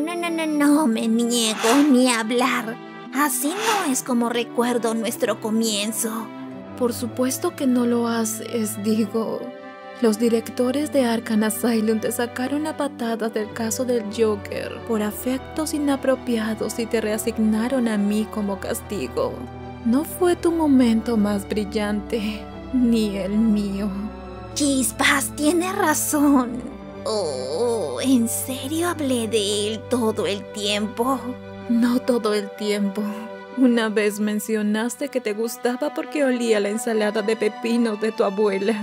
no, no, no, no, no, me niego ni a hablar. Así no es como recuerdo nuestro comienzo. Por supuesto que no lo haces, digo. Los directores de Arkham Asylum te sacaron a patadas del caso del Joker por afectos inapropiados y te reasignaron a mí como castigo. No fue tu momento más brillante, ni el mío. Chispas, tiene razón. Oh, ¿en serio hablé de él todo el tiempo? No todo el tiempo. Una vez mencionaste que te gustaba porque olía la ensalada de pepino de tu abuela.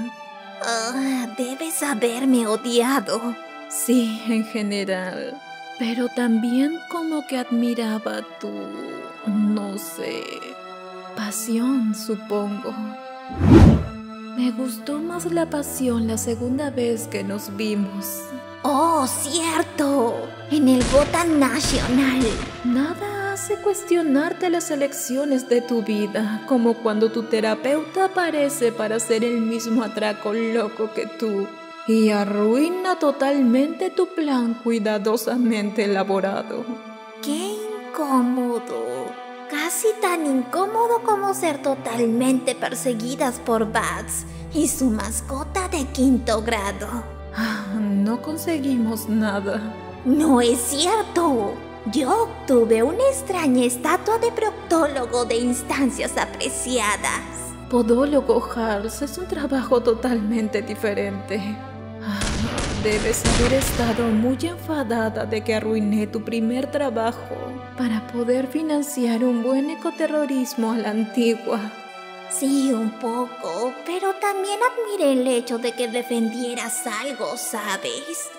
Ah, debes haberme odiado. Sí, en general. Pero también como que admiraba tu... no sé... pasión, supongo. Me gustó más la pasión la segunda vez que nos vimos. Oh, cierto. En el Gotham National. Nada hace cuestionarte las elecciones de tu vida, como cuando tu terapeuta aparece para hacer el mismo atraco loco que tú y arruina totalmente tu plan cuidadosamente elaborado. ¡Qué incómodo! Casi tan incómodo como ser totalmente perseguidas por Bats y su mascota de quinto grado. Ah, no conseguimos nada. No es cierto. Yo obtuve una extraña estatua de proctólogo de instancias apreciadas. Podólogo Harls es un trabajo totalmente diferente. Debes haber estado muy enfadada de que arruiné tu primer trabajo para poder financiar un buen ecoterrorismo a la antigua. Sí, un poco, pero también admiré el hecho de que defendieras algo, ¿sabes?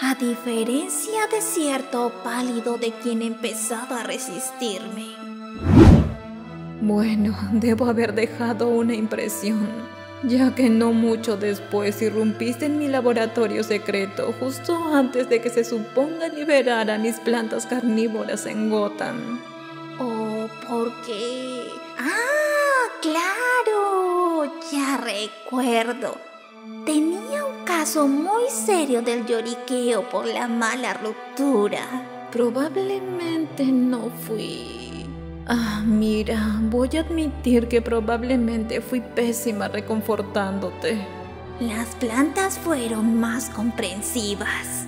A diferencia de cierto pálido de quien empezaba a resistirme. Bueno, debo haber dejado una impresión, ya que no mucho después irrumpiste en mi laboratorio secreto justo antes de que se suponga liberar a mis plantas carnívoras en Gotham. ¿O por qué? ¡Ah! claro, ya recuerdo. Tenía un caso muy serio del lloriqueo por la mala ruptura. Probablemente no fui. Ah, mira, voy a admitir que probablemente fui pésima reconfortándote. Las plantas fueron más comprensivas.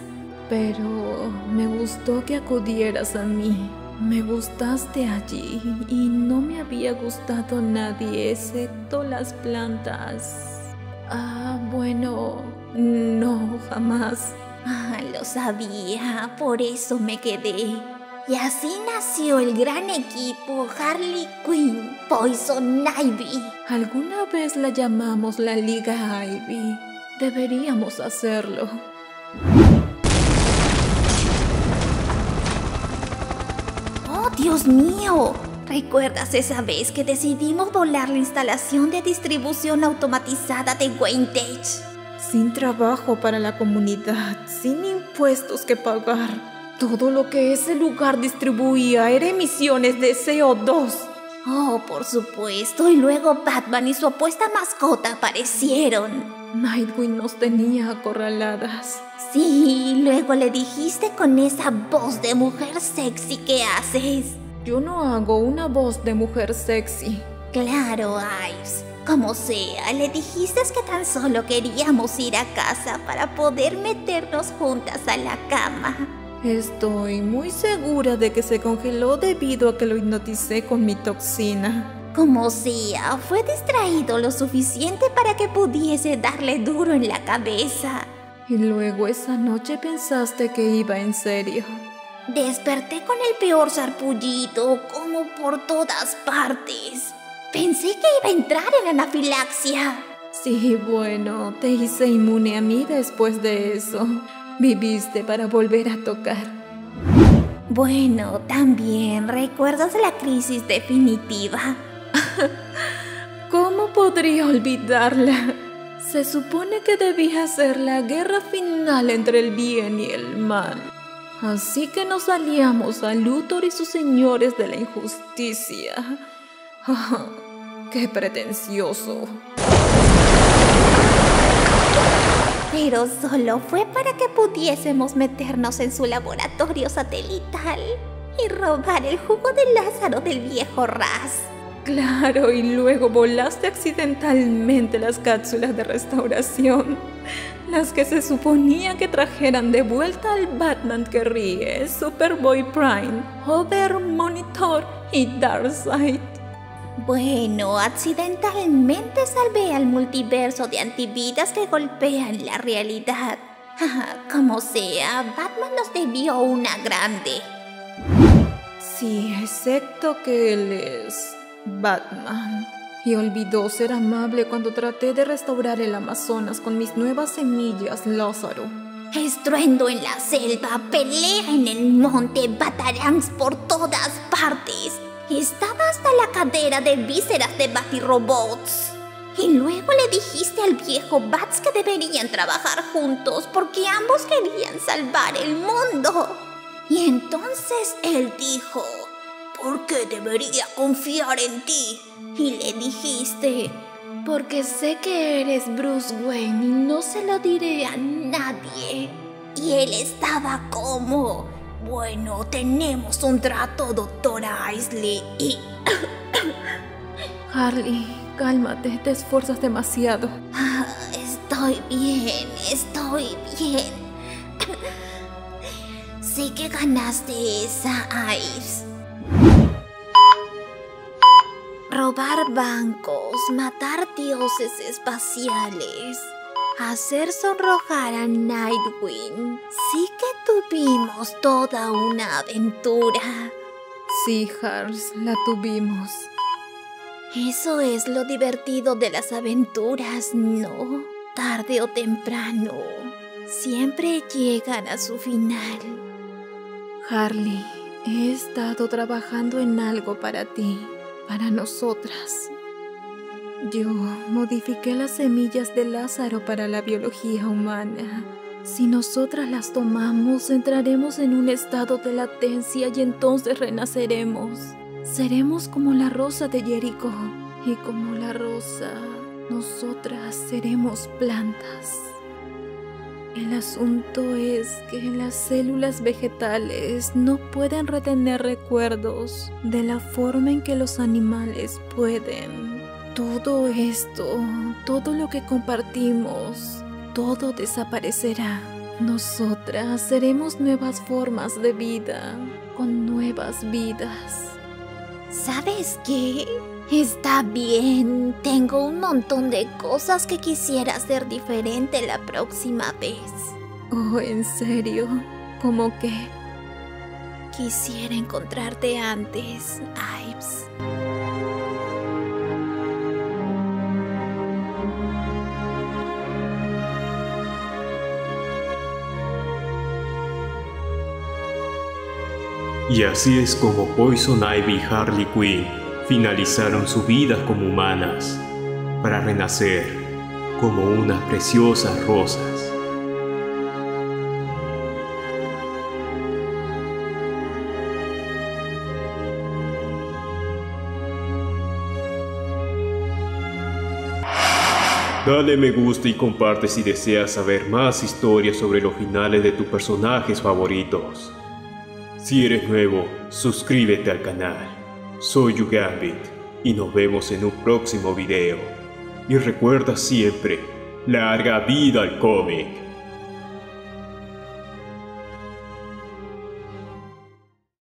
Pero me gustó que acudieras a mí. Me gustaste allí y no me había gustado nadie excepto las plantas. Ah, bueno, no, jamás. Ah, lo sabía, por eso me quedé. Y así nació el gran equipo Harley Quinn, Poison Ivy. Alguna vez la llamamos la Liga Ivy. Deberíamos hacerlo. Dios mío, ¿recuerdas esa vez que decidimos volar la instalación de distribución automatizada de Wayne Sin trabajo para la comunidad, sin impuestos que pagar. Todo lo que ese lugar distribuía era emisiones de CO2. Oh, por supuesto, y luego Batman y su apuesta mascota aparecieron. Nightwing nos tenía acorraladas. Sí, luego le dijiste con esa voz de mujer sexy que haces. Yo no hago una voz de mujer sexy. Claro, Ives. Como sea, le dijiste que tan solo queríamos ir a casa para poder meternos juntas a la cama. Estoy muy segura de que se congeló debido a que lo hipnoticé con mi toxina. Como sea, fue distraído lo suficiente para que pudiese darle duro en la cabeza. Y luego esa noche pensaste que iba en serio. Desperté con el peor sarpullito, como por todas partes. Pensé que iba a entrar en anafilaxia. Sí, bueno, te hice inmune a mí después de eso. Viviste para volver a tocar. Bueno, también recuerdas la crisis definitiva. ¿Cómo podría olvidarla? Se supone que debía ser la guerra final entre el bien y el mal. Así que nos aliamos a Luthor y sus señores de la injusticia. ¡Qué pretencioso! Pero solo fue para que pudiésemos meternos en su laboratorio satelital y robar el jugo de Lázaro del viejo Raz. Claro, y luego volaste accidentalmente las cápsulas de restauración, las que se suponía que trajeran de vuelta al Batman que ríe, Superboy Prime, Over Monitor y Darkseid. Bueno, accidentalmente salvé al multiverso de antividas que golpean la realidad. Como sea, Batman nos debió una grande. Sí, excepto que él es Batman. Y olvidó ser amable cuando traté de restaurar el Amazonas con mis nuevas semillas, Lázaro. Estruendo en la selva, pelea en el monte, batarangs por todas partes. Estaba hasta la cadera de vísceras de Batirobots. Y luego le dijiste al viejo Bats que deberían trabajar juntos porque ambos querían salvar el mundo. Y entonces él dijo, ¿por qué debería confiar en ti? Y le dijiste, porque sé que eres Bruce Wayne y no se lo diré a nadie. Y él estaba como, bueno, tenemos un trato, doctora Isley. Y... Harley, cálmate, te esfuerzas demasiado. Ah, estoy bien, estoy bien. Sé que ganaste esa, Ives. Robar bancos, matar dioses espaciales, hacer sonrojar a Nightwing. Sí que tuvimos toda una aventura. Sí, Harls, la tuvimos. Eso es lo divertido de las aventuras, ¿no? Tarde o temprano, siempre llegan a su final. Harley, he estado trabajando en algo para ti para nosotras. Yo modifiqué las semillas de Lázaro para la biología humana. Si nosotras las tomamos, entraremos en un estado de latencia y entonces renaceremos. Seremos como la rosa de Jericó y como la rosa, nosotras seremos plantas. El asunto es que las células vegetales no pueden retener recuerdos de la forma en que los animales pueden. Todo esto, todo lo que compartimos, todo desaparecerá. Nosotras seremos nuevas formas de vida, con nuevas vidas. ¿Sabes qué? Está bien, tengo un montón de cosas que quisiera hacer diferente la próxima vez. Oh, ¿en serio? ¿Cómo qué? Quisiera encontrarte antes, Ives. Y así es como Poison Ivy y Harley Quinn finalizaron su vida como humanas para renacer como unas preciosas rosas. Dale me gusta y comparte si deseas saber más historias sobre los finales de tus personajes favoritos. Si eres nuevo, suscríbete al canal. Soy Yugambit y nos vemos en un próximo video. Y recuerda siempre, larga vida al cómic.